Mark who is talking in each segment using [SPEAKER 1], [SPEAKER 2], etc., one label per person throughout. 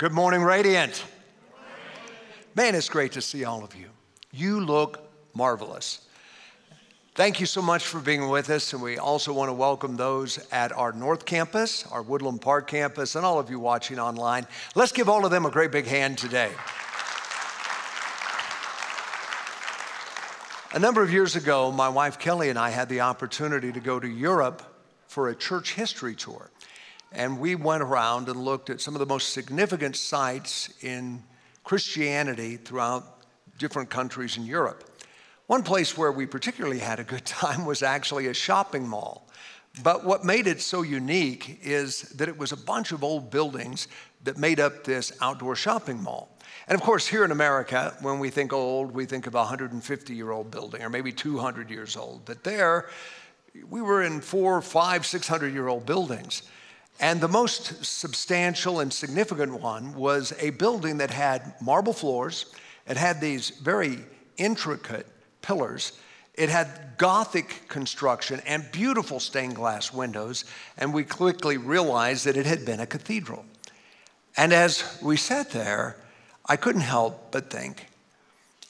[SPEAKER 1] Good morning, Radiant. Man, it's great to see all of you. You look marvelous. Thank you so much for being with us, and we also want to welcome those at our North Campus, our Woodland Park campus, and all of you watching online. Let's give all of them a great big hand today. A number of years ago, my wife Kelly and I had the opportunity to go to Europe for a church history tour. And we went around and looked at some of the most significant sites in Christianity throughout different countries in Europe. One place where we particularly had a good time was actually a shopping mall. But what made it so unique is that it was a bunch of old buildings that made up this outdoor shopping mall. And of course, here in America, when we think old, we think of a 150 year old building or maybe 200 years old. But there, we were in four, five, 600 year old buildings. And the most substantial and significant one was a building that had marble floors. It had these very intricate pillars. It had Gothic construction and beautiful stained glass windows. And we quickly realized that it had been a cathedral. And as we sat there, I couldn't help but think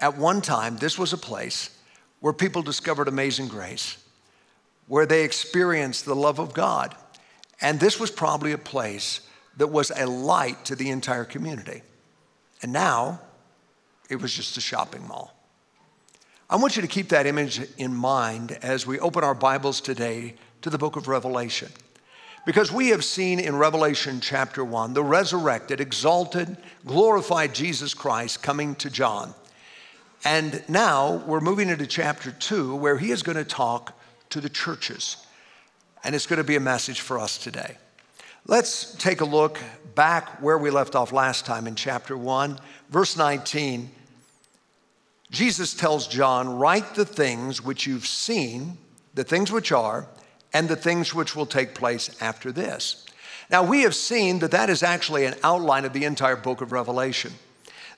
[SPEAKER 1] at one time, this was a place where people discovered amazing grace, where they experienced the love of God and this was probably a place that was a light to the entire community. And now it was just a shopping mall. I want you to keep that image in mind as we open our Bibles today to the book of Revelation. Because we have seen in Revelation chapter 1 the resurrected, exalted, glorified Jesus Christ coming to John. And now we're moving into chapter 2 where he is going to talk to the churches and it's going to be a message for us today. Let's take a look back where we left off last time in chapter 1, verse 19. Jesus tells John, Write the things which you've seen, the things which are, and the things which will take place after this. Now, we have seen that that is actually an outline of the entire book of Revelation.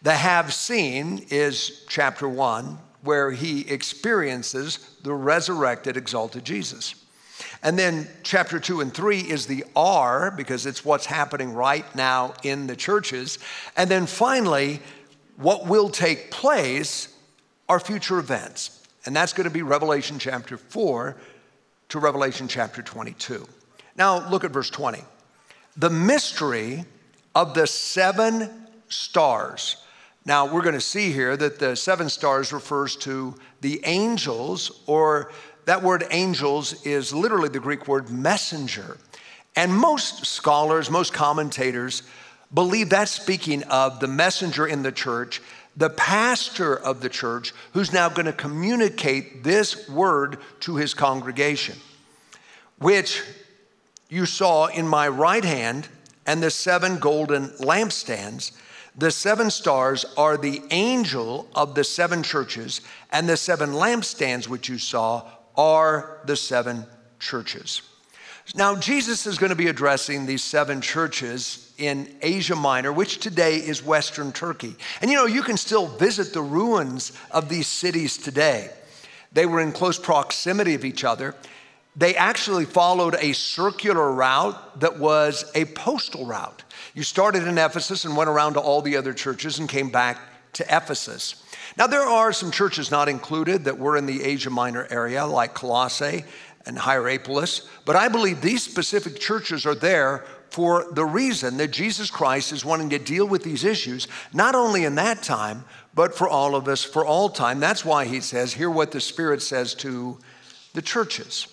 [SPEAKER 1] The have seen is chapter 1, where he experiences the resurrected, exalted Jesus. And then chapter two and three is the are, because it's what's happening right now in the churches. And then finally, what will take place are future events. And that's going to be Revelation chapter 4 to Revelation chapter 22. Now, look at verse 20. The mystery of the seven stars. Now, we're going to see here that the seven stars refers to the angels or that word angels is literally the Greek word messenger. And most scholars, most commentators believe that's speaking of the messenger in the church, the pastor of the church, who's now going to communicate this word to his congregation, which you saw in my right hand and the seven golden lampstands. The seven stars are the angel of the seven churches, and the seven lampstands which you saw are the seven churches. Now, Jesus is going to be addressing these seven churches in Asia Minor, which today is Western Turkey. And you know, you can still visit the ruins of these cities today. They were in close proximity of each other. They actually followed a circular route that was a postal route. You started in Ephesus and went around to all the other churches and came back to Ephesus. Now, there are some churches not included that were in the Asia Minor area, like Colossae and Hierapolis, but I believe these specific churches are there for the reason that Jesus Christ is wanting to deal with these issues, not only in that time, but for all of us for all time. That's why he says, Hear what the Spirit says to the churches.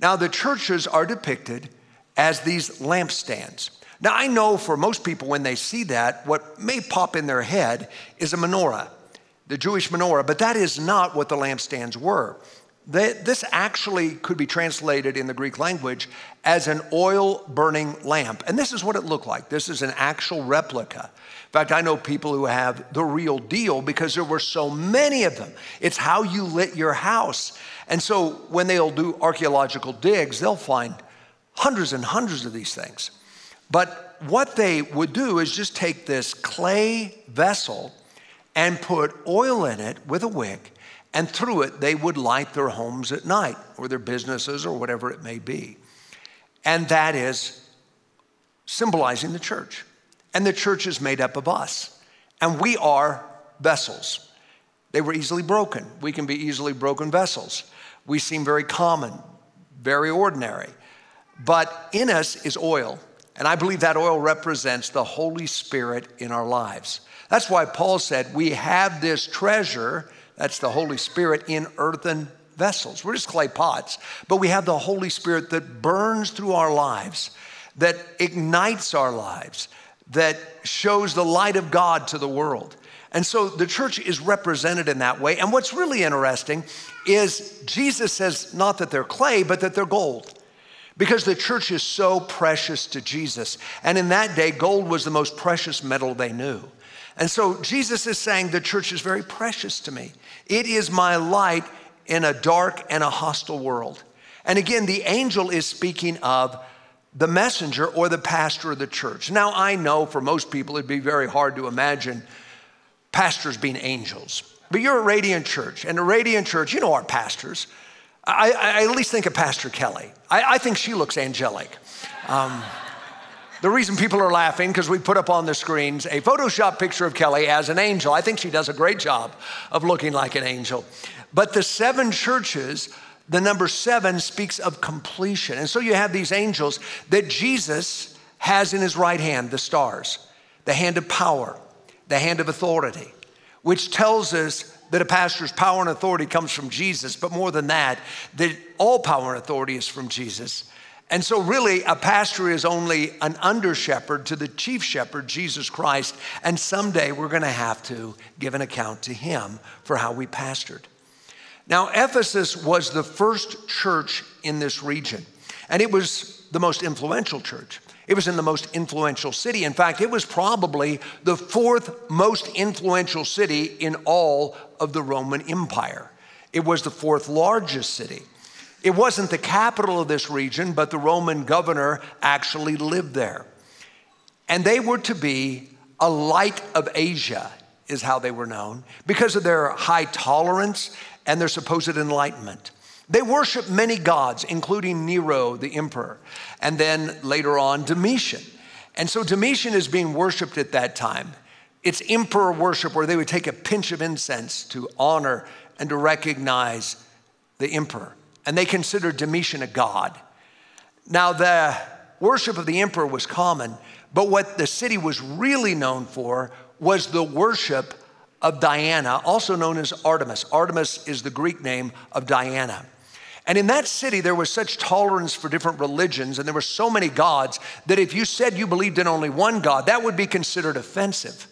[SPEAKER 1] Now, the churches are depicted as these lampstands. Now, I know for most people, when they see that, what may pop in their head is a menorah the Jewish menorah, but that is not what the lampstands were. This actually could be translated in the Greek language as an oil burning lamp. And this is what it looked like. This is an actual replica. In fact, I know people who have the real deal because there were so many of them. It's how you lit your house. And so when they'll do archaeological digs, they'll find hundreds and hundreds of these things. But what they would do is just take this clay vessel and put oil in it with a wick, and through it they would light their homes at night or their businesses or whatever it may be. And that is symbolizing the church. And the church is made up of us. And we are vessels. They were easily broken. We can be easily broken vessels. We seem very common, very ordinary. But in us is oil. And I believe that oil represents the Holy Spirit in our lives. That's why Paul said, We have this treasure, that's the Holy Spirit, in earthen vessels. We're just clay pots, but we have the Holy Spirit that burns through our lives, that ignites our lives, that shows the light of God to the world. And so the church is represented in that way. And what's really interesting is Jesus says not that they're clay, but that they're gold. Because the church is so precious to Jesus. And in that day, gold was the most precious metal they knew. And so Jesus is saying the church is very precious to me. It is my light in a dark and a hostile world. And again, the angel is speaking of the messenger or the pastor of the church. Now, I know for most people it'd be very hard to imagine pastors being angels. But you're a radiant church, and a radiant church, you know our pastors. I, I at least think of Pastor Kelly. I, I think she looks angelic. Um, the reason people are laughing because we put up on the screens a Photoshop picture of Kelly as an angel. I think she does a great job of looking like an angel. But the seven churches, the number seven speaks of completion. And so you have these angels that Jesus has in his right hand, the stars, the hand of power, the hand of authority, which tells us that a pastor's power and authority comes from Jesus, but more than that, that all power and authority is from Jesus. And so, really, a pastor is only an under shepherd to the chief shepherd, Jesus Christ. And someday we're going to have to give an account to him for how we pastored. Now, Ephesus was the first church in this region, and it was the most influential church. It was in the most influential city. In fact, it was probably the fourth most influential city in all of the Roman Empire. It was the fourth largest city. It wasn't the capital of this region, but the Roman governor actually lived there. And they were to be a light of Asia, is how they were known, because of their high tolerance and their supposed enlightenment. They worshiped many gods, including Nero, the emperor, and then later on, Domitian. And so Domitian is being worshiped at that time. It's emperor worship where they would take a pinch of incense to honor and to recognize the emperor. And they considered Domitian a god. Now, the worship of the emperor was common, but what the city was really known for was the worship of Diana, also known as Artemis. Artemis is the Greek name of Diana. And in that city, there was such tolerance for different religions, and there were so many gods that if you said you believed in only one God, that would be considered offensive.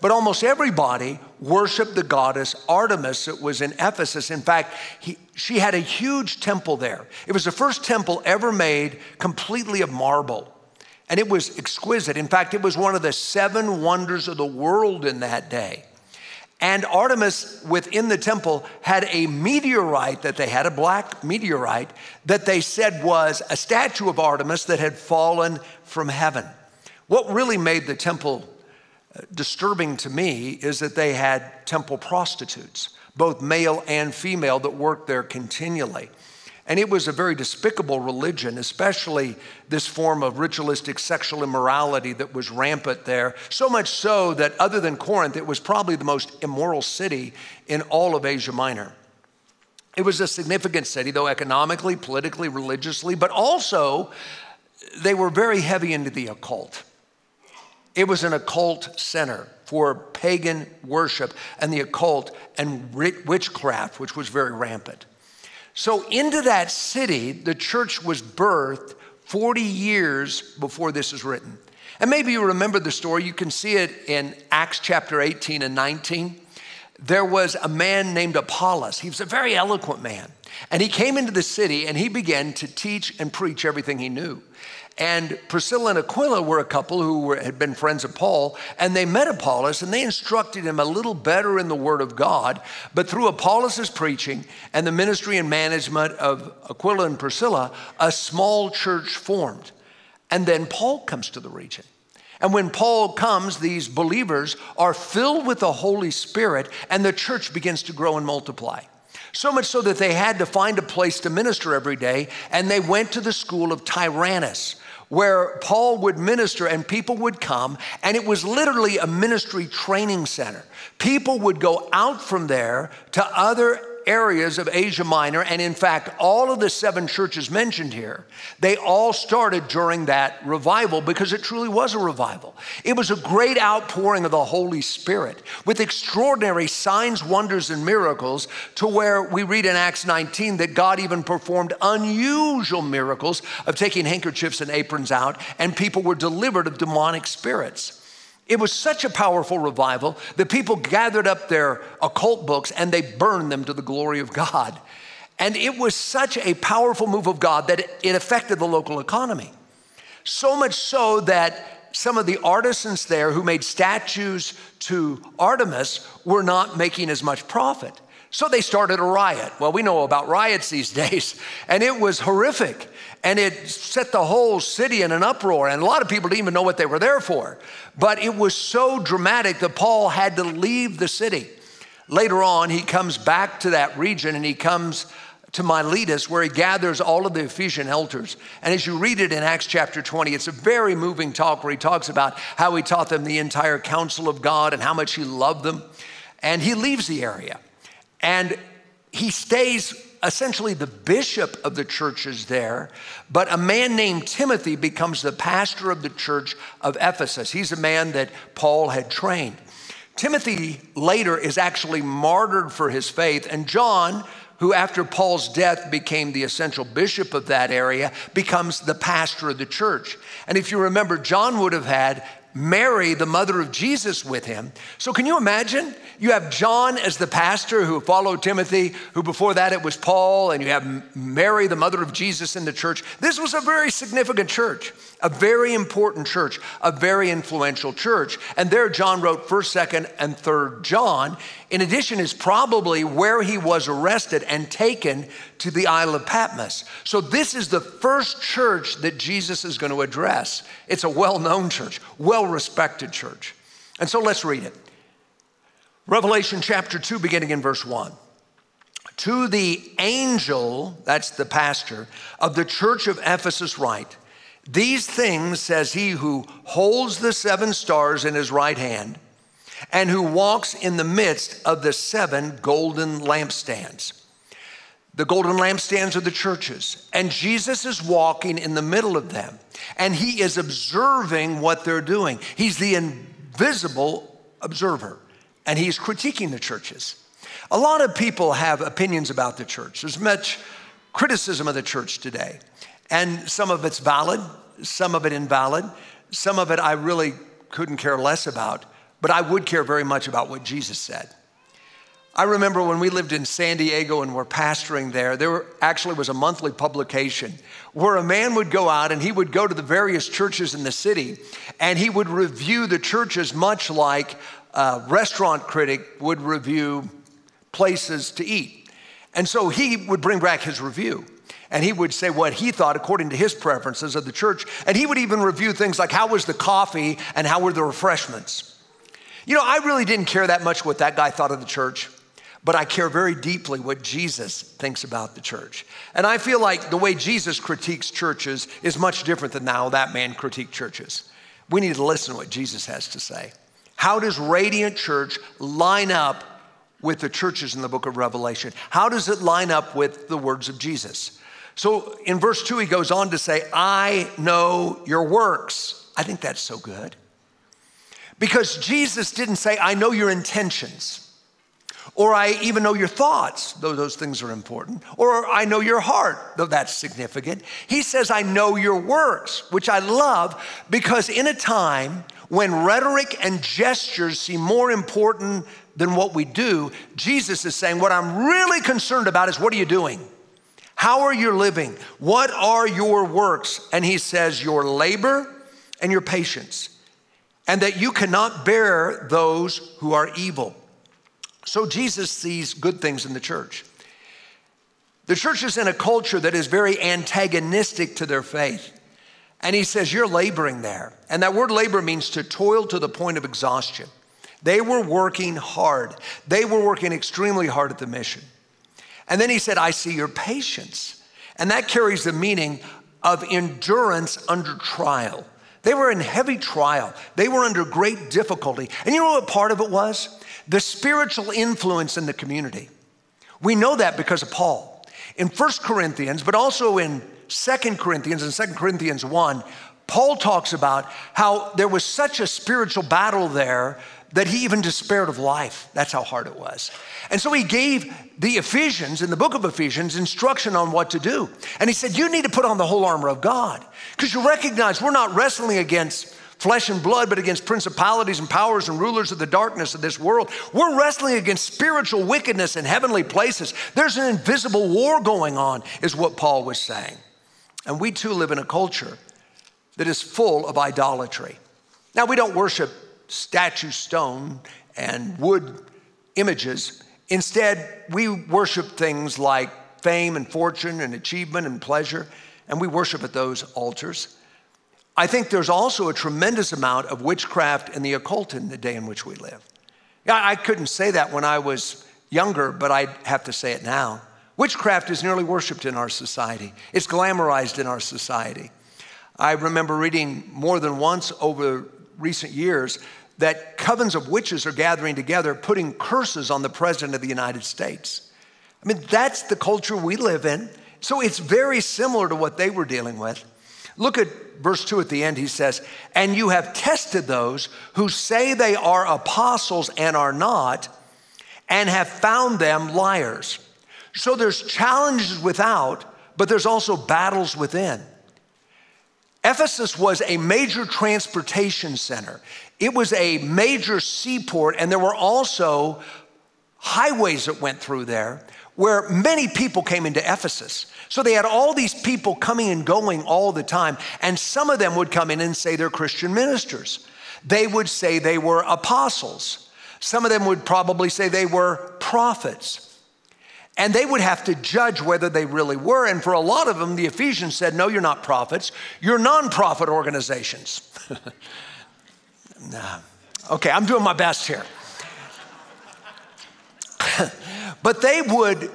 [SPEAKER 1] But almost everybody worshiped the goddess Artemis that was in Ephesus. In fact, he, she had a huge temple there. It was the first temple ever made completely of marble. And it was exquisite. In fact, it was one of the seven wonders of the world in that day. And Artemis within the temple had a meteorite that they had, a black meteorite, that they said was a statue of Artemis that had fallen from heaven. What really made the temple disturbing to me is that they had temple prostitutes, both male and female, that worked there continually. And it was a very despicable religion, especially this form of ritualistic sexual immorality that was rampant there. So much so that, other than Corinth, it was probably the most immoral city in all of Asia Minor. It was a significant city, though economically, politically, religiously, but also they were very heavy into the occult. It was an occult center for pagan worship and the occult and witchcraft, which was very rampant. So, into that city, the church was birthed 40 years before this is written. And maybe you remember the story. You can see it in Acts chapter 18 and 19. There was a man named Apollos. He was a very eloquent man. And he came into the city and he began to teach and preach everything he knew. And Priscilla and Aquila were a couple who were, had been friends of Paul, and they met Apollos and they instructed him a little better in the Word of God. But through Apollos' preaching and the ministry and management of Aquila and Priscilla, a small church formed. And then Paul comes to the region. And when Paul comes, these believers are filled with the Holy Spirit, and the church begins to grow and multiply. So much so that they had to find a place to minister every day, and they went to the school of Tyrannus, where Paul would minister and people would come, and it was literally a ministry training center. People would go out from there to other areas of Asia Minor, and in fact, all of the seven churches mentioned here, they all started during that revival because it truly was a revival. It was a great outpouring of the Holy Spirit with extraordinary signs, wonders, and miracles, to where we read in Acts 19 that God even performed unusual miracles of taking handkerchiefs and aprons out, and people were delivered of demonic spirits. It was such a powerful revival that people gathered up their occult books and they burned them to the glory of God. And it was such a powerful move of God that it affected the local economy. So much so that some of the artisans there who made statues to Artemis were not making as much profit. So they started a riot. Well, we know about riots these days, and it was horrific. And it set the whole city in an uproar, and a lot of people didn't even know what they were there for. But it was so dramatic that Paul had to leave the city. Later on, he comes back to that region and he comes to Miletus, where he gathers all of the Ephesian elders. And as you read it in Acts chapter 20, it's a very moving talk where he talks about how he taught them the entire counsel of God and how much he loved them. And he leaves the area. And he stays essentially the bishop of the churches there, but a man named Timothy becomes the pastor of the church of Ephesus. He's a man that Paul had trained. Timothy later is actually martyred for his faith, and John, who after Paul's death became the essential bishop of that area, becomes the pastor of the church. And if you remember, John would have had Mary, the mother of Jesus, with him. So, can you imagine? You have John as the pastor who followed Timothy, who before that it was Paul, and you have Mary, the mother of Jesus, in the church. This was a very significant church, a very important church, a very influential church. And there, John wrote 1st, 2nd, and 3rd John. In addition, is probably where he was arrested and taken to the Isle of Patmos. So, this is the first church that Jesus is going to address. It's a well known church, well respected church. And so, let's read it. Revelation chapter 2, beginning in verse 1. To the angel, that's the pastor, of the church of Ephesus, write, These things says he who holds the seven stars in his right hand and who walks in the midst of the seven golden lampstands. The golden lampstands are the churches, and Jesus is walking in the middle of them, and he is observing what they're doing. He's the invisible observer and he's critiquing the churches. A lot of people have opinions about the church. There's much criticism of the church today, and some of it's valid, some of it invalid, some of it I really couldn't care less about, but I would care very much about what Jesus said. I remember when we lived in San Diego and were pastoring there, there actually was a monthly publication where a man would go out and he would go to the various churches in the city and he would review the churches much like a restaurant critic would review places to eat. And so he would bring back his review and he would say what he thought according to his preferences of the church. And he would even review things like how was the coffee and how were the refreshments. You know, I really didn't care that much what that guy thought of the church, but I care very deeply what Jesus thinks about the church. And I feel like the way Jesus critiques churches is much different than how that man critiqued churches. We need to listen to what Jesus has to say. How does Radiant Church line up with the churches in the book of Revelation? How does it line up with the words of Jesus? So in verse 2, he goes on to say, I know your works. I think that's so good. Because Jesus didn't say, I know your intentions, or I even know your thoughts, though those things are important, or I know your heart, though that's significant. He says, I know your works, which I love because in a time when rhetoric and gestures seem more important than what we do, Jesus is saying, What I'm really concerned about is what are you doing? How are you living? What are your works? And he says, Your labor and your patience, and that you cannot bear those who are evil. So Jesus sees good things in the church. The church is in a culture that is very antagonistic to their faith. And he says, You're laboring there. And that word labor means to toil to the point of exhaustion. They were working hard, they were working extremely hard at the mission. And then he said, I see your patience. And that carries the meaning of endurance under trial. They were in heavy trial. They were under great difficulty. And you know what part of it was? The spiritual influence in the community. We know that because of Paul. In 1 Corinthians, but also in 2 Corinthians and 2 Corinthians 1, Paul talks about how there was such a spiritual battle there that he even despaired of life. That's how hard it was. And so he gave the Ephesians, in the book of Ephesians, instruction on what to do. And he said, You need to put on the whole armor of God. Because you recognize we're not wrestling against flesh and blood, but against principalities and powers and rulers of the darkness of this world. We're wrestling against spiritual wickedness in heavenly places. There's an invisible war going on, is what Paul was saying. And we too live in a culture that is full of idolatry. Now, we don't worship statue stone and wood images. Instead, we worship things like fame and fortune and achievement and pleasure, and we worship at those altars. I think there's also a tremendous amount of witchcraft and the occult in the day in which we live. I couldn't say that when I was younger, but I have to say it now. Witchcraft is nearly worshiped in our society. It's glamorized in our society. I remember reading more than once over recent years that covens of witches are gathering together, putting curses on the President of the United States. I mean, that's the culture we live in. So it's very similar to what they were dealing with. Look at verse 2 at the end. He says, And you have tested those who say they are apostles and are not, and have found them liars. So there's challenges without, but there's also battles within. Ephesus was a major transportation center. It was a major seaport, and there were also highways that went through there where many people came into Ephesus. So they had all these people coming and going all the time, and some of them would come in and say they're Christian ministers. They would say they were apostles. Some of them would probably say they were prophets. And they would have to judge whether they really were. And for a lot of them, the Ephesians said, No, you're not prophets, you're non profit organizations. nah. Okay, I'm doing my best here. but they would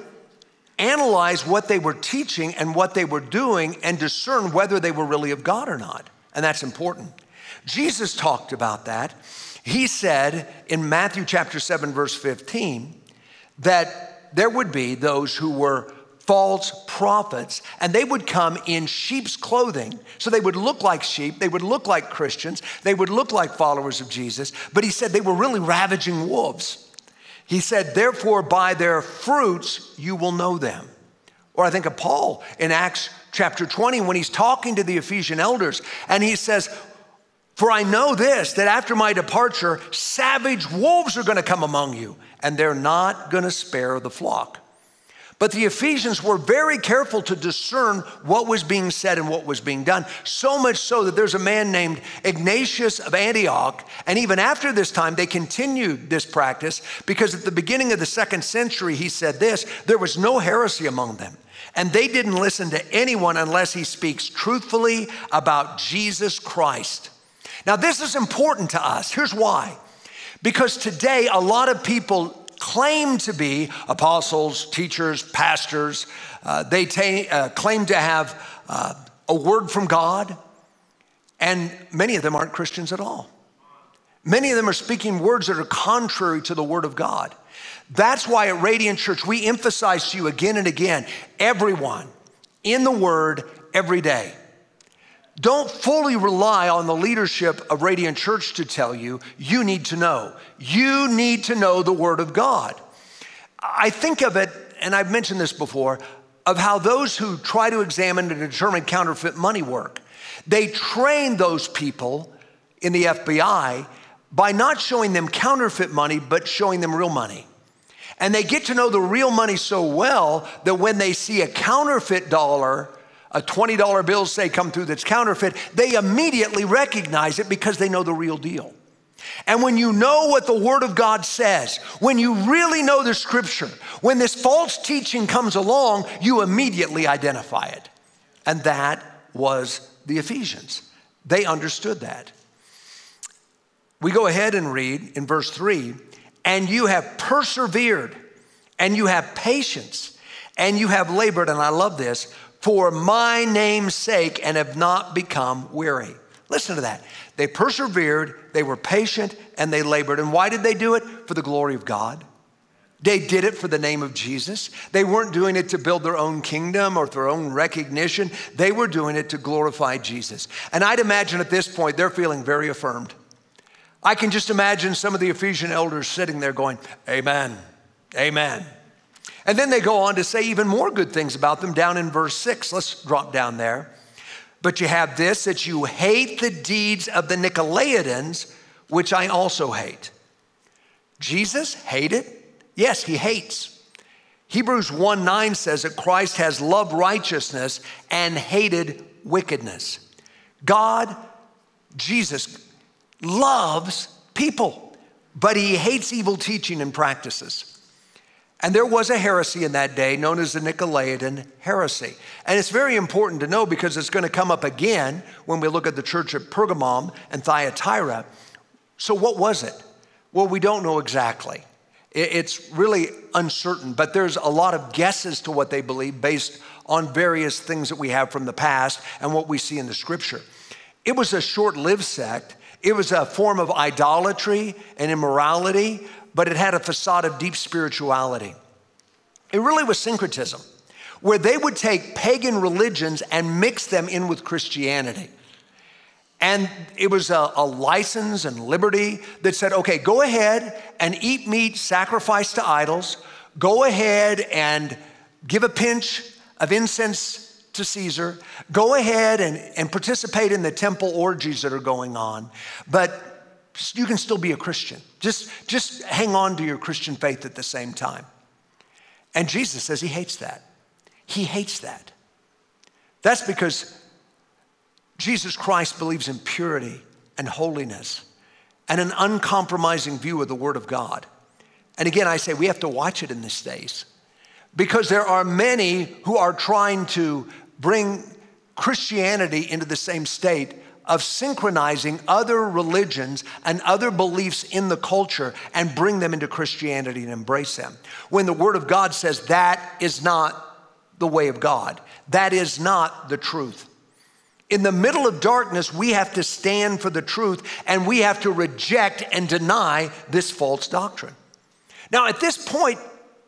[SPEAKER 1] analyze what they were teaching and what they were doing and discern whether they were really of God or not. And that's important. Jesus talked about that. He said in Matthew chapter 7, verse 15, that there would be those who were false prophets, and they would come in sheep's clothing. So they would look like sheep, they would look like Christians, they would look like followers of Jesus, but he said they were really ravaging wolves. He said, Therefore, by their fruits you will know them. Or I think of Paul in Acts chapter 20 when he's talking to the Ephesian elders, and he says, for I know this, that after my departure, savage wolves are gonna come among you, and they're not gonna spare the flock. But the Ephesians were very careful to discern what was being said and what was being done. So much so that there's a man named Ignatius of Antioch, and even after this time, they continued this practice because at the beginning of the second century, he said this there was no heresy among them. And they didn't listen to anyone unless he speaks truthfully about Jesus Christ. Now, this is important to us. Here's why. Because today, a lot of people claim to be apostles, teachers, pastors. Uh, they uh, claim to have uh, a word from God, and many of them aren't Christians at all. Many of them are speaking words that are contrary to the word of God. That's why at Radiant Church, we emphasize to you again and again everyone in the word every day. Don't fully rely on the leadership of Radiant Church to tell you, you need to know. You need to know the Word of God. I think of it, and I've mentioned this before, of how those who try to examine and determine counterfeit money work. They train those people in the FBI by not showing them counterfeit money, but showing them real money. And they get to know the real money so well that when they see a counterfeit dollar, a $20 bill, say, come through that's counterfeit, they immediately recognize it because they know the real deal. And when you know what the Word of God says, when you really know the Scripture, when this false teaching comes along, you immediately identify it. And that was the Ephesians. They understood that. We go ahead and read in verse 3 and you have persevered, and you have patience, and you have labored, and I love this, for my name's sake and have not become weary. Listen to that. They persevered, they were patient, and they labored. And why did they do it? For the glory of God. They did it for the name of Jesus. They weren't doing it to build their own kingdom or their own recognition. They were doing it to glorify Jesus. And I'd imagine at this point they're feeling very affirmed. I can just imagine some of the Ephesian elders sitting there going, Amen, Amen. And then they go on to say even more good things about them down in verse six. Let's drop down there. But you have this that you hate the deeds of the Nicolaitans, which I also hate. Jesus hated? Yes, he hates. Hebrews 1 9 says that Christ has loved righteousness and hated wickedness. God, Jesus, loves people, but he hates evil teaching and practices. And there was a heresy in that day known as the Nicolaitan heresy. And it's very important to know because it's going to come up again when we look at the church at Pergamum and Thyatira. So, what was it? Well, we don't know exactly. It's really uncertain, but there's a lot of guesses to what they believe based on various things that we have from the past and what we see in the scripture. It was a short lived sect, it was a form of idolatry and immorality, but it had a facade of deep spirituality. It really was syncretism, where they would take pagan religions and mix them in with Christianity. And it was a, a, license and liberty that said, okay, go ahead and eat meat sacrificed to idols. Go ahead and give a pinch of incense to Caesar. Go ahead and, and participate in the temple orgies that are going on. But you can still be a Christian. Just, just hang on to your Christian faith at the same time. And Jesus says he hates that. He hates that. That's because Jesus Christ believes in purity and holiness and an uncompromising view of the Word of God. And again, I say we have to watch it in these days because there are many who are trying to bring Christianity into the same state of synchronizing other religions and other beliefs in the culture and bring them into Christianity and embrace them. When the Word of God says that is not the way of God, that is not the truth. In the middle of darkness, we have to stand for the truth and we have to reject and deny this false doctrine. Now, at this point,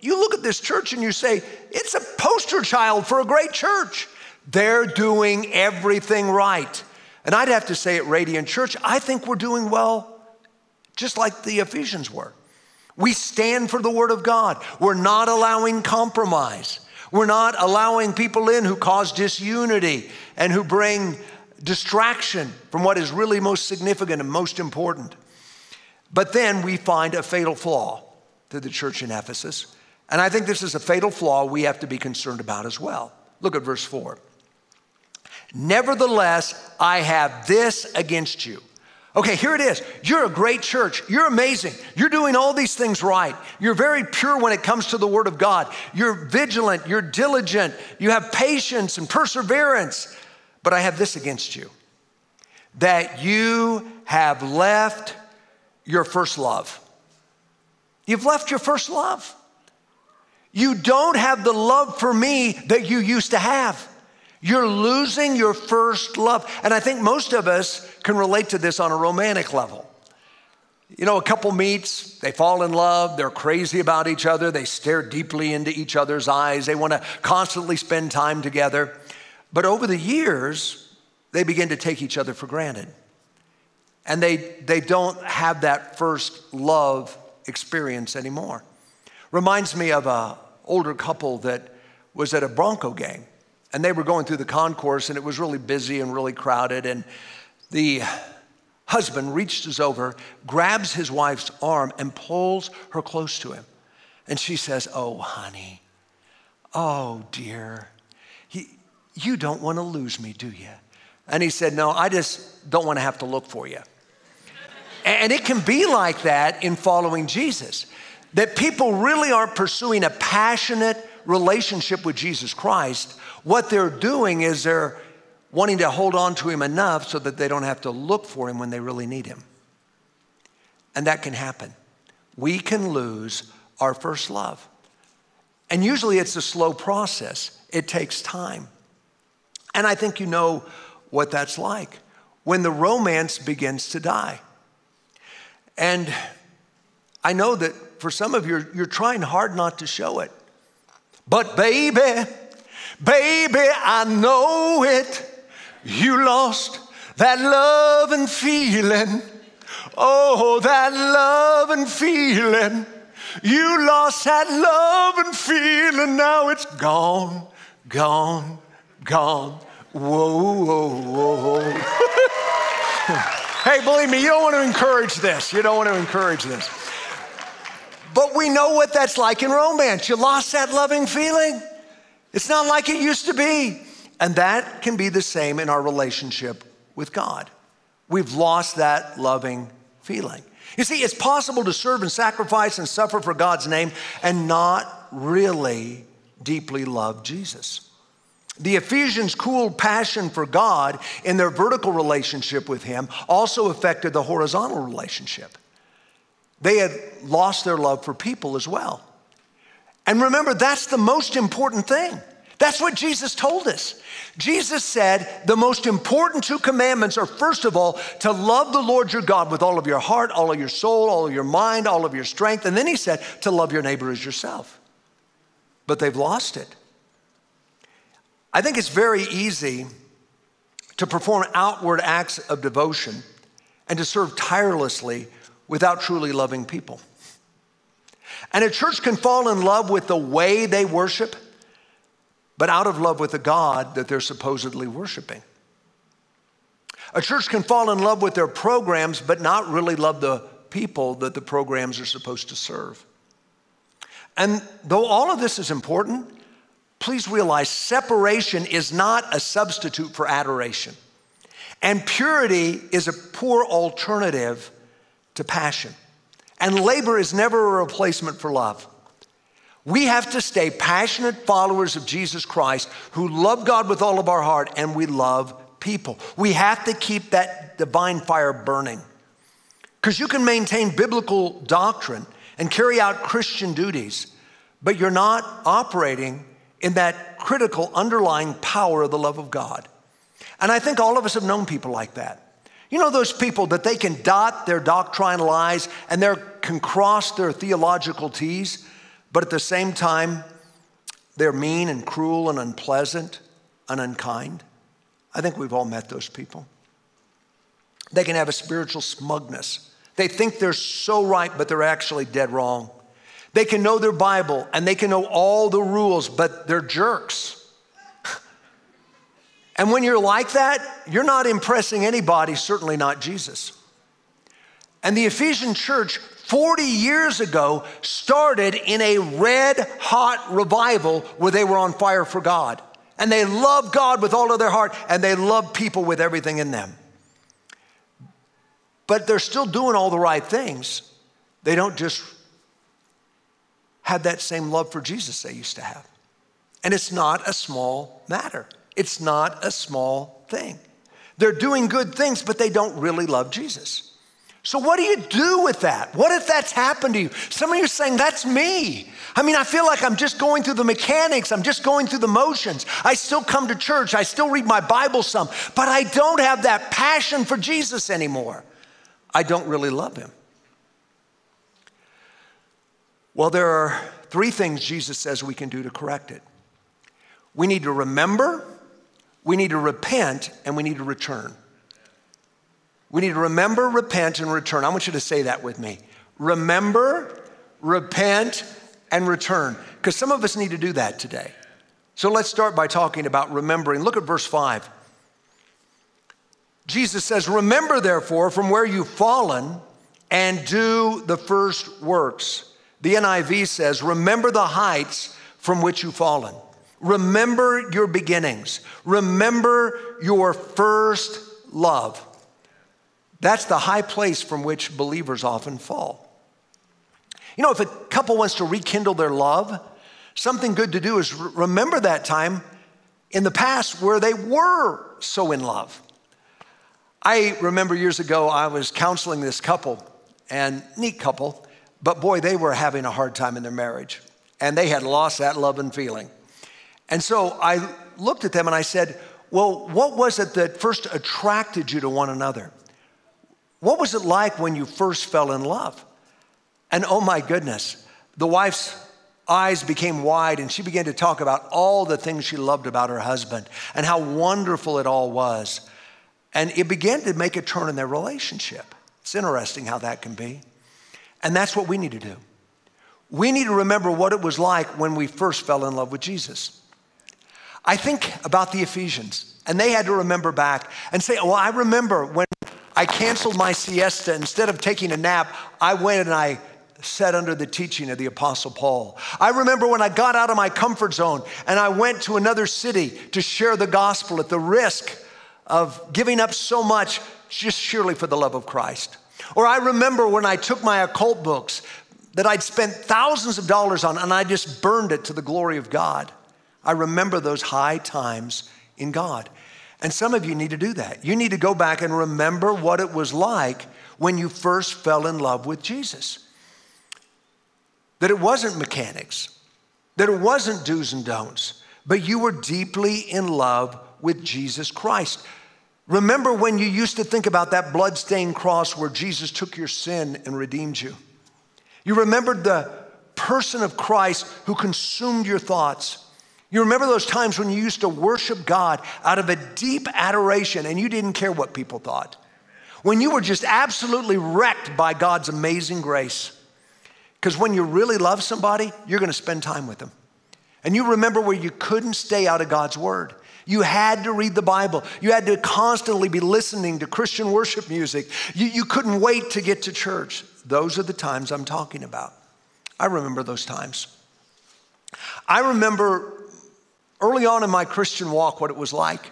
[SPEAKER 1] you look at this church and you say, it's a poster child for a great church. They're doing everything right. And I'd have to say at Radiant Church, I think we're doing well, just like the Ephesians were. We stand for the Word of God. We're not allowing compromise. We're not allowing people in who cause disunity and who bring distraction from what is really most significant and most important. But then we find a fatal flaw to the church in Ephesus. And I think this is a fatal flaw we have to be concerned about as well. Look at verse 4. Nevertheless, I have this against you. Okay, here it is. You're a great church. You're amazing. You're doing all these things right. You're very pure when it comes to the Word of God. You're vigilant. You're diligent. You have patience and perseverance. But I have this against you that you have left your first love. You've left your first love. You don't have the love for me that you used to have. You're losing your first love. And I think most of us can relate to this on a romantic level. You know, a couple meets, they fall in love, they're crazy about each other, they stare deeply into each other's eyes, they want to constantly spend time together. But over the years, they begin to take each other for granted. And they, they don't have that first love experience anymore. Reminds me of an older couple that was at a Bronco game and they were going through the concourse, and it was really busy and really crowded. And the husband reaches over, grabs his wife's arm, and pulls her close to him. And she says, Oh, honey, oh, dear, you don't want to lose me, do you? And he said, No, I just don't want to have to look for you. And it can be like that in following Jesus, that people really aren't pursuing a passionate relationship with Jesus Christ what they're doing is they're wanting to hold on to him enough so that they don't have to look for him when they really need him. And that can happen. We can lose our first love. And usually it's a slow process, it takes time. And I think you know what that's like when the romance begins to die. And I know that for some of you, you're trying hard not to show it. But baby, baby, I know it. You lost that love and feeling. Oh, that love and feeling. You lost that love and feeling. Now it's gone, gone, gone. Whoa, whoa, whoa. hey, believe me, you don't want to encourage this. You don't want to encourage this. But we know what that's like in romance. You lost that loving feeling. It's not like it used to be. And that can be the same in our relationship with God. We've lost that loving feeling. You see, it's possible to serve and sacrifice and suffer for God's name and not really deeply love Jesus. The Ephesians' cool passion for God in their vertical relationship with Him also affected the horizontal relationship. They had lost their love for people as well. And remember, that's the most important thing. That's what Jesus told us. Jesus said the most important two commandments are first of all to love the Lord your God with all of your heart, all of your soul, all of your mind, all of your strength. And then he said to love your neighbor as yourself. But they've lost it. I think it's very easy to perform outward acts of devotion and to serve tirelessly without truly loving people. And a church can fall in love with the way they worship but out of love with the God that they're supposedly worshiping. A church can fall in love with their programs, but not really love the people that the programs are supposed to serve. And though all of this is important, please realize separation is not a substitute for adoration. And purity is a poor alternative to passion. And labor is never a replacement for love. We have to stay passionate followers of Jesus Christ who love God with all of our heart and we love people. We have to keep that divine fire burning. Because you can maintain biblical doctrine and carry out Christian duties, but you're not operating in that critical underlying power of the love of God. And I think all of us have known people like that. You know, those people that they can dot their doctrinal I's and they can cross their theological T's, but at the same time, they're mean and cruel and unpleasant and unkind. I think we've all met those people. They can have a spiritual smugness. They think they're so right, but they're actually dead wrong. They can know their Bible and they can know all the rules, but they're jerks. And when you're like that, you're not impressing anybody, certainly not Jesus. And the Ephesian church 40 years ago started in a red hot revival where they were on fire for God. And they loved God with all of their heart and they loved people with everything in them. But they're still doing all the right things. They don't just have that same love for Jesus they used to have. And it's not a small matter, it's not a small thing. They're doing good things, but they don't really love Jesus. So, what do you do with that? What if that's happened to you? Some of you are saying, That's me. I mean, I feel like I'm just going through the mechanics, I'm just going through the motions. I still come to church, I still read my Bible some, but I don't have that passion for Jesus anymore. I don't really love him. Well, there are three things Jesus says we can do to correct it we need to remember, we need to repent, and we need to return. We need to remember, repent, and return. I want you to say that with me. Remember, repent, and return. Because some of us need to do that today. So let's start by talking about remembering. Look at verse 5. Jesus says, Remember, therefore, from where you've fallen and do the first works. The NIV says, Remember the heights from which you've fallen. Remember your beginnings. Remember your first love. That's the high place from which believers often fall. You know, if a couple wants to rekindle their love, something good to do is remember that time in the past where they were so in love. I remember years ago, I was counseling this couple, and neat couple, but boy, they were having a hard time in their marriage, and they had lost that love and feeling. And so I looked at them and I said, well, what was it that first attracted you to one another? What was it like when you first fell in love? And oh my goodness, the wife's eyes became wide and she began to talk about all the things she loved about her husband and how wonderful it all was. And it began to make a turn in their relationship. It's interesting how that can be. And that's what we need to do. We need to remember what it was like when we first fell in love with Jesus. I think about the Ephesians, and they had to remember back and say, Well, I remember when I canceled my siesta. Instead of taking a nap, I went and I sat under the teaching of the Apostle Paul. I remember when I got out of my comfort zone and I went to another city to share the gospel at the risk of giving up so much just surely for the love of Christ. Or I remember when I took my occult books that I'd spent thousands of dollars on and I just burned it to the glory of God. I remember those high times in God. And some of you need to do that. You need to go back and remember what it was like when you first fell in love with Jesus. That it wasn't mechanics, that it wasn't do's and don'ts, but you were deeply in love with Jesus Christ. Remember when you used to think about that bloodstained cross where Jesus took your sin and redeemed you. You remembered the person of Christ who consumed your thoughts. You remember those times when you used to worship God out of a deep adoration and you didn't care what people thought. When you were just absolutely wrecked by God's amazing grace. Because when you really love somebody, you're going to spend time with them. And you remember where you couldn't stay out of God's word. You had to read the Bible. You had to constantly be listening to Christian worship music. You, you couldn't wait to get to church. Those are the times I'm talking about. I remember those times. I remember early on in my Christian walk what it was like.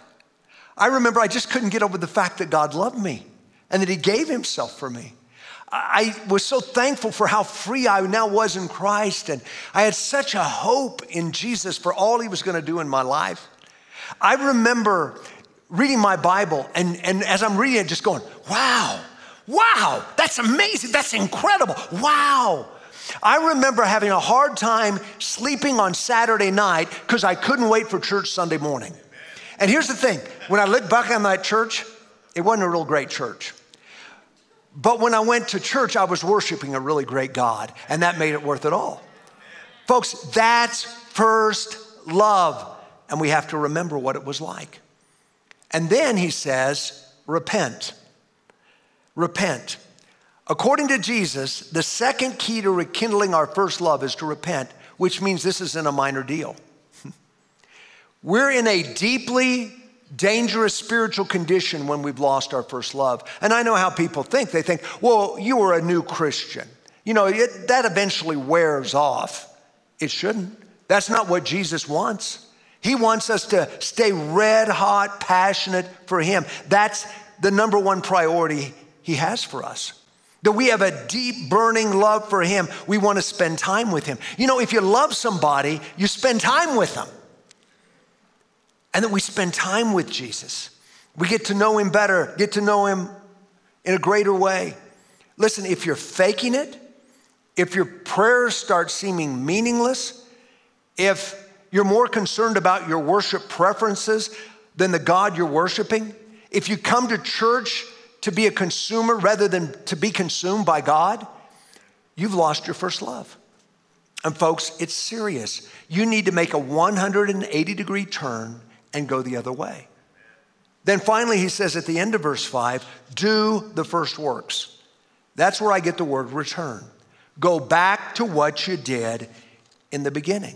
[SPEAKER 1] I remember I just couldn't get over the fact that God loved me and that He gave Himself for me. I was so thankful for how free I now was in Christ, and I had such a hope in Jesus for all He was going to do in my life. I remember reading my Bible, and, and as I'm reading it, just going, wow, wow, that's amazing, that's incredible, wow. I remember having a hard time sleeping on Saturday night because I couldn't wait for church Sunday morning. And here's the thing when I look back on that church, it wasn't a real great church. But when I went to church, I was worshiping a really great God, and that made it worth it all. Folks, that's first love and we have to remember what it was like. And then he says, repent. Repent. According to Jesus, the second key to rekindling our first love is to repent, which means this isn't a minor deal. We're in a deeply dangerous spiritual condition when we've lost our first love. And I know how people think. They think, well, you were a new Christian. You know, it, that eventually wears off. It shouldn't. That's not what Jesus wants. He wants us to stay red hot, passionate for Him. That's the number one priority He has for us. That we have a deep, burning love for Him. We want to spend time with Him. You know, if you love somebody, you spend time with them. And that we spend time with Jesus. We get to know Him better, get to know Him in a greater way. Listen, if you're faking it, if your prayers start seeming meaningless, if you're more concerned about your worship preferences than the God you're worshiping, if you come to church to be a consumer rather than to be consumed by God, you've lost your first love. And folks, it's serious. You need to make a 180 degree turn and go the other way. Then finally, he says at the end of verse 5 do the first works. That's where I get the word return. Go back to what you did in the beginning.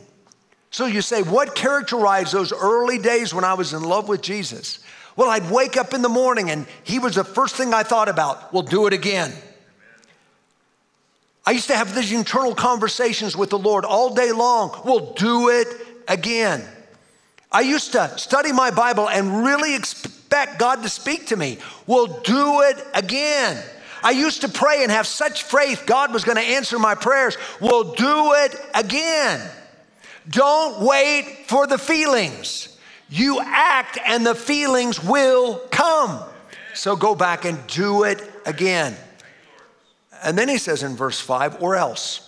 [SPEAKER 1] So you say, what characterized those early days when I was in love with Jesus? Well, I'd wake up in the morning and he was the first thing I thought about. We'll do it again. I used to have these internal conversations with the Lord all day long. We'll do it again. I used to study my Bible and really expect God to speak to me. We'll do it again. I used to pray and have such faith God was going to answer my prayers. We'll do it again. Don't wait for the feelings. You act and the feelings will come. So go back and do it again. And then he says in verse 5, or else.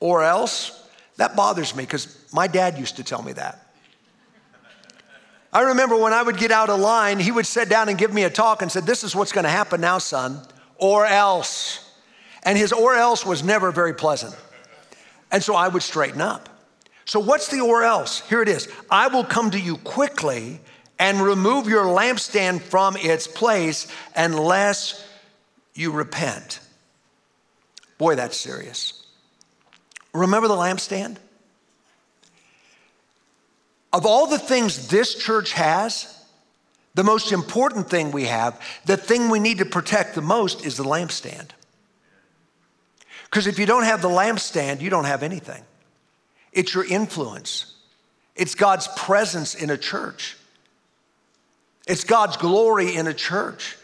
[SPEAKER 1] Or else, that bothers me because my dad used to tell me that. I remember when I would get out of line, he would sit down and give me a talk and said, This is what's going to happen now, son, or else. And his or else was never very pleasant. And so I would straighten up. So, what's the or else? Here it is I will come to you quickly and remove your lampstand from its place unless you repent. Boy, that's serious. Remember the lampstand? Of all the things this church has, the most important thing we have, the thing we need to protect the most is the lampstand. Because if you don't have the lampstand, you don't have anything. It's your influence, it's God's presence in a church, it's God's glory in a church.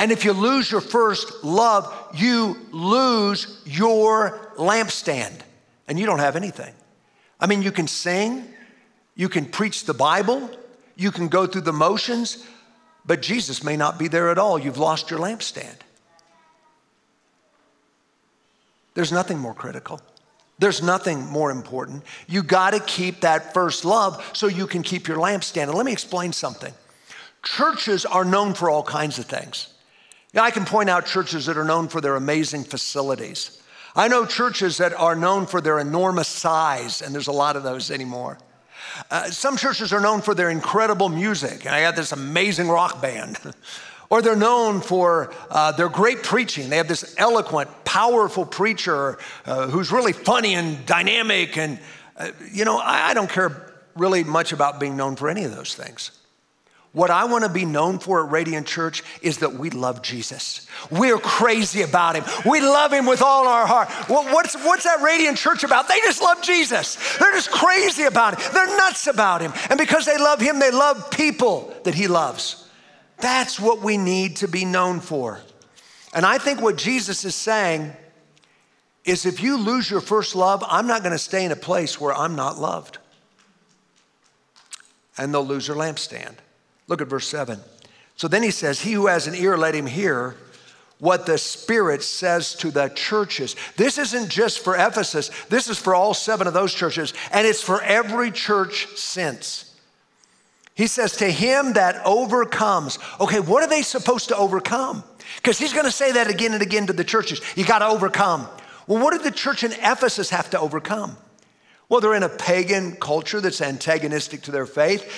[SPEAKER 1] And if you lose your first love, you lose your lampstand and you don't have anything. I mean, you can sing, you can preach the Bible, you can go through the motions, but Jesus may not be there at all. You've lost your lampstand. There's nothing more critical. There's nothing more important. You got to keep that first love so you can keep your lampstand. And let me explain something. Churches are known for all kinds of things. Know, I can point out churches that are known for their amazing facilities. I know churches that are known for their enormous size, and there's a lot of those anymore. Uh, some churches are known for their incredible music. And I got this amazing rock band. or they're known for uh, their great preaching. They have this eloquent, powerful preacher uh, who's really funny and dynamic. And, uh, you know, I, I don't care really much about being known for any of those things. What I want to be known for at Radiant Church is that we love Jesus. We're crazy about him. We love him with all our heart. what's, what's that Radiant Church about? They just love Jesus. They're just crazy about him. They're nuts about him. And because they love him, they love people that he loves. That's what we need to be known for. And I think what Jesus is saying is if you lose your first love, I'm not going to stay in a place where I'm not loved. And they'll lose their lampstand. Look at verse 7. So then he says, He who has an ear, let him hear what the Spirit says to the churches. This isn't just for Ephesus, this is for all seven of those churches, and it's for every church since. He says, To him that overcomes. Okay, what are they supposed to overcome? Because he's going to say that again and again to the churches. You got to overcome. Well, what did the church in Ephesus have to overcome? Well, they're in a pagan culture that's antagonistic to their faith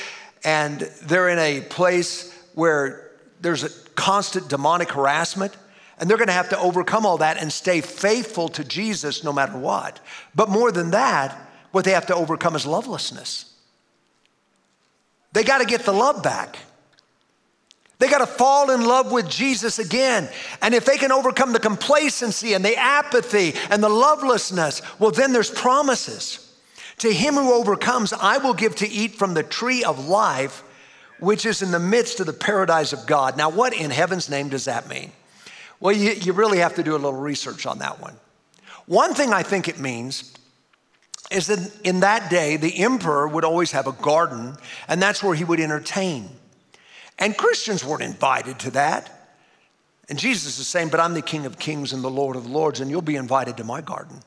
[SPEAKER 1] and they're in a place where there's a constant demonic harassment. And they're going to have to overcome all that and stay faithful to Jesus no matter what. But more than that, what they have to overcome is lovelessness. They got to get the love back. They got to fall in love with Jesus again. And if they can overcome the complacency and the apathy and the lovelessness, well, then there's promises. To him who overcomes, I will give to eat from the tree of life, which is in the midst of the paradise of God. Now, what in heaven's name does that mean? Well, you, you really have to do a little research on that one. One thing I think it means is that in that day, the emperor would always have a garden, and that's where he would entertain. And Christians weren't invited to that. And Jesus is saying, But I'm the King of Kings and the Lord of Lords, and you'll be invited to my garden.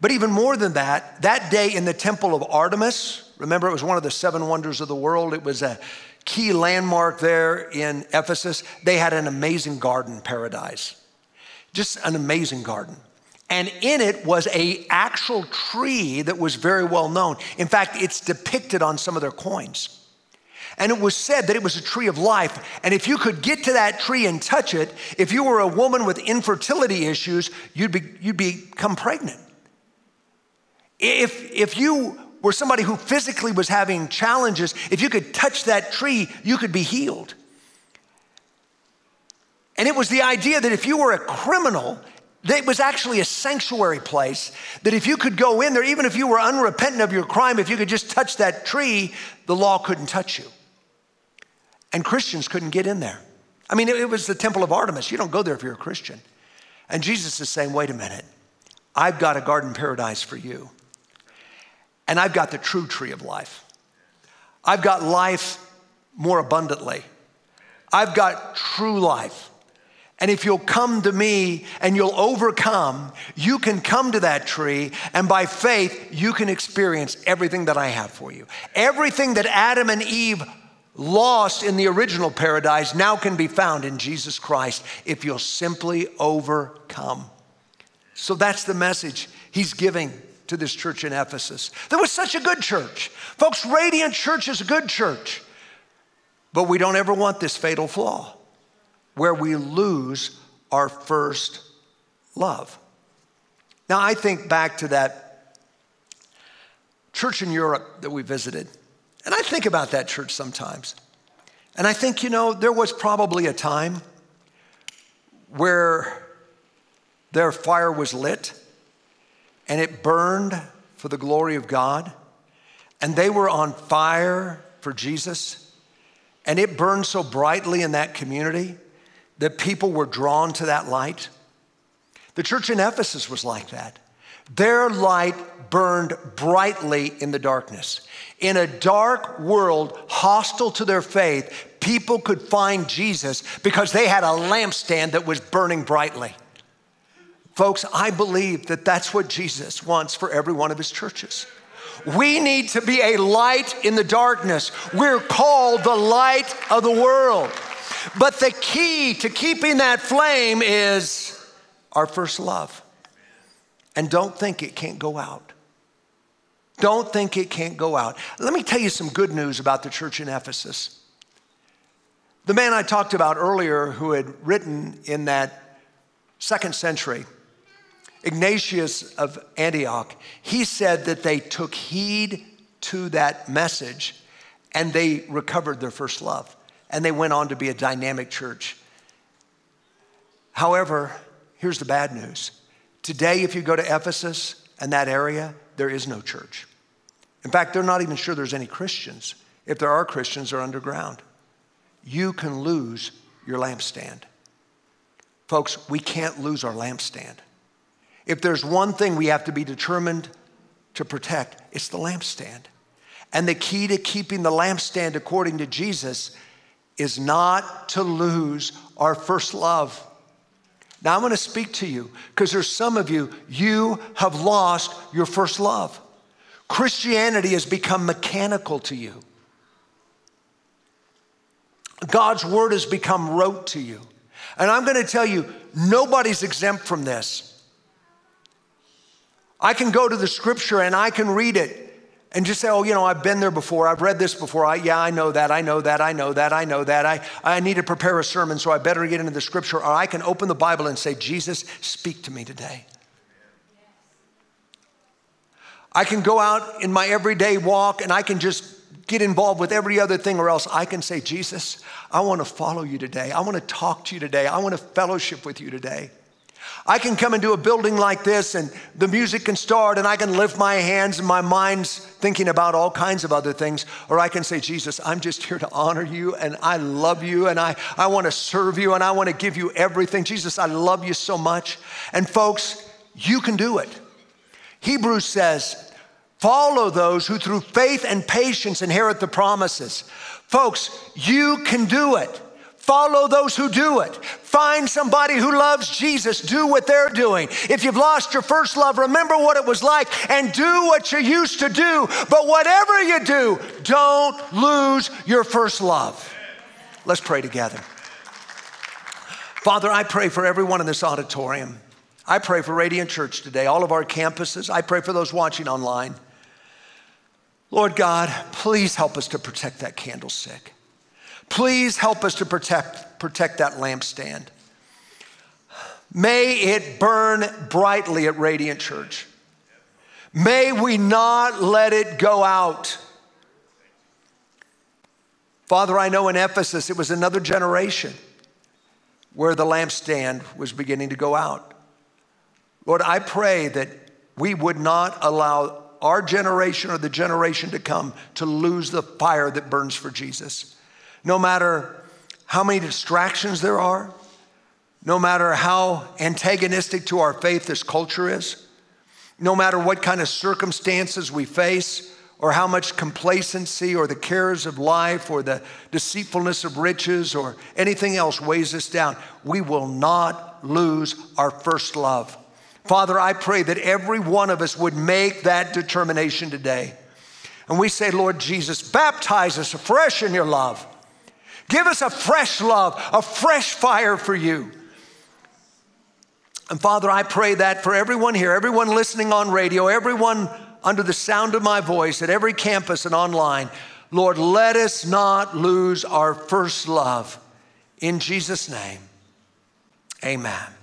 [SPEAKER 1] But even more than that, that day in the temple of Artemis, remember it was one of the seven wonders of the world, it was a key landmark there in Ephesus. They had an amazing garden paradise, just an amazing garden. And in it was a actual tree that was very well known. In fact, it's depicted on some of their coins. And it was said that it was a tree of life. And if you could get to that tree and touch it, if you were a woman with infertility issues, you'd, be, you'd become pregnant. If, if you were somebody who physically was having challenges, if you could touch that tree, you could be healed. And it was the idea that if you were a criminal, it was actually a sanctuary place, that if you could go in there, even if you were unrepentant of your crime, if you could just touch that tree, the law couldn't touch you. And Christians couldn't get in there. I mean, it was the temple of Artemis. You don't go there if you're a Christian. And Jesus is saying, wait a minute, I've got a garden paradise for you. And I've got the true tree of life. I've got life more abundantly. I've got true life. And if you'll come to me and you'll overcome, you can come to that tree, and by faith, you can experience everything that I have for you. Everything that Adam and Eve lost in the original paradise now can be found in Jesus Christ if you'll simply overcome. So that's the message he's giving to this church in Ephesus. That was such a good church. Folks, Radiant Church is a good church, but we don't ever want this fatal flaw where we lose our first love. Now, I think back to that church in Europe that we visited, and I think about that church sometimes. And I think, you know, there was probably a time where their fire was lit and it burned for the glory of God, and they were on fire for Jesus, and it burned so brightly in that community that people were drawn to that light. The church in Ephesus was like that. Their light burned brightly in the darkness. In a dark world hostile to their faith, people could find Jesus because they had a lampstand that was burning brightly. Folks, I believe that that's what Jesus wants for every one of his churches. We need to be a light in the darkness. We're called the light of the world. But the key to keeping that flame is our first love. And don't think it can't go out. Don't think it can't go out. Let me tell you some good news about the church in Ephesus. The man I talked about earlier, who had written in that second century, Ignatius of Antioch, he said that they took heed to that message and they recovered their first love and they went on to be a dynamic church. However, here's the bad news. Today, if you go to Ephesus and that area, there is no church. In fact, they're not even sure there's any Christians. If there are Christians, they're underground. You can lose your lampstand. Folks, we can't lose our lampstand. If there's one thing we have to be determined to protect, it's the lampstand. And the key to keeping the lampstand according to Jesus is not to lose our first love. Now, I'm going to speak to you because there's some of you, you have lost your first love. Christianity has become mechanical to you. God's word has become rote to you. And I'm going to tell you, nobody's exempt from this. I can go to the scripture and I can read it and just say, oh, you know, I've been there before. I've read this before. I, yeah, I know that. I know that. I know that. I know that. I, I need to prepare a sermon, so I better get into the scripture. Or I can open the Bible and say, Jesus, speak to me today. I can go out in my everyday walk and I can just get involved with every other thing, or else I can say, Jesus, I want to follow you today. I want to talk to you today. I want to fellowship with you today. I can come into a building like this and the music can start and I can lift my hands and my mind's thinking about all kinds of other things. Or I can say, Jesus, I'm just here to honor you and I love you and I, I want to serve you and I want to give you everything. Jesus, I love you so much. And folks, you can do it. Hebrews says, follow those who through faith and patience inherit the promises. Folks, you can do it. Follow those who do it. Find somebody who loves Jesus. Do what they're doing. If you've lost your first love, remember what it was like and do what you used to do. But whatever you do, don't lose your first love. Let's pray together. Father, I pray for everyone in this auditorium. I pray for Radiant Church today, all of our campuses. I pray for those watching online. Lord God, please help us to protect that candlestick. Please help us to protect, protect that lampstand. May it burn brightly at Radiant Church. May we not let it go out. Father, I know in Ephesus it was another generation where the lampstand was beginning to go out. Lord, I pray that we would not allow our generation or the generation to come to lose the fire that burns for Jesus no matter how many distractions there are, no matter how antagonistic to our faith this culture is, no matter what kind of circumstances we face or how much complacency or the cares of life or the deceitfulness of riches or anything else weighs us down, we will not lose our first love. Father, I pray that every one of us would make that determination today. And we say, Lord Jesus, baptize us afresh in your love. Give us a fresh love, a fresh fire for you. And Father, I pray that for everyone here, everyone listening on radio, everyone under the sound of my voice at every campus and online, Lord, let us not lose our first love. In Jesus' name, amen.